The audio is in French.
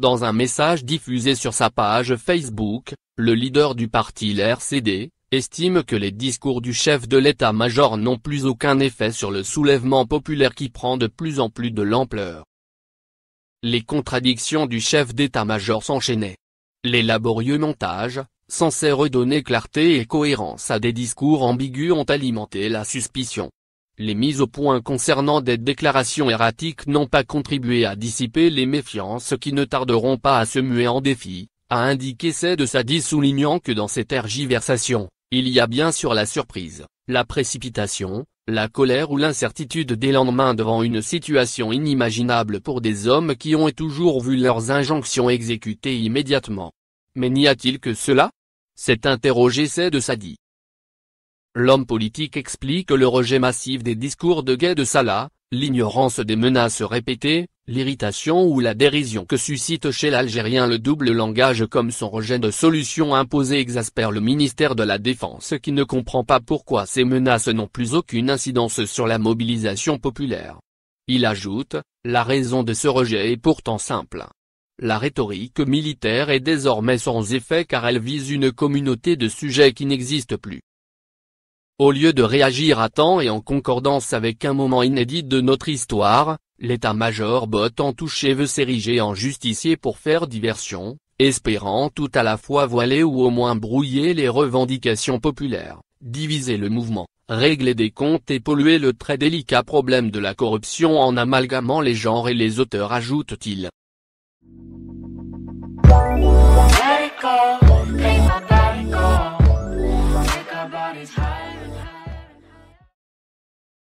Dans un message diffusé sur sa page Facebook, le leader du parti l'RCD, estime que les discours du chef de l'état-major n'ont plus aucun effet sur le soulèvement populaire qui prend de plus en plus de l'ampleur. Les contradictions du chef d'état-major s'enchaînaient. Les laborieux montages, censés redonner clarté et cohérence à des discours ambigus ont alimenté la suspicion. Les mises au point concernant des déclarations erratiques n'ont pas contribué à dissiper les méfiances qui ne tarderont pas à se muer en défi, a indiqué de Sadi soulignant que dans ces tergiversations, il y a bien sûr la surprise, la précipitation, la colère ou l'incertitude des lendemains devant une situation inimaginable pour des hommes qui ont toujours vu leurs injonctions exécutées immédiatement. Mais n'y a-t-il que cela? S'est interrogé de Sadi. L'homme politique explique le rejet massif des discours de Gay de Salah, l'ignorance des menaces répétées, l'irritation ou la dérision que suscite chez l'Algérien le double langage comme son rejet de solutions imposées exaspère le ministère de la Défense qui ne comprend pas pourquoi ces menaces n'ont plus aucune incidence sur la mobilisation populaire. Il ajoute, la raison de ce rejet est pourtant simple. La rhétorique militaire est désormais sans effet car elle vise une communauté de sujets qui n'existe plus. Au lieu de réagir à temps et en concordance avec un moment inédit de notre histoire, l'état-major en touché veut s'ériger en justicier pour faire diversion, espérant tout à la fois voiler ou au moins brouiller les revendications populaires, diviser le mouvement, régler des comptes et polluer le très délicat problème de la corruption en amalgamant les genres et les auteurs ajoute-t-il. body's high.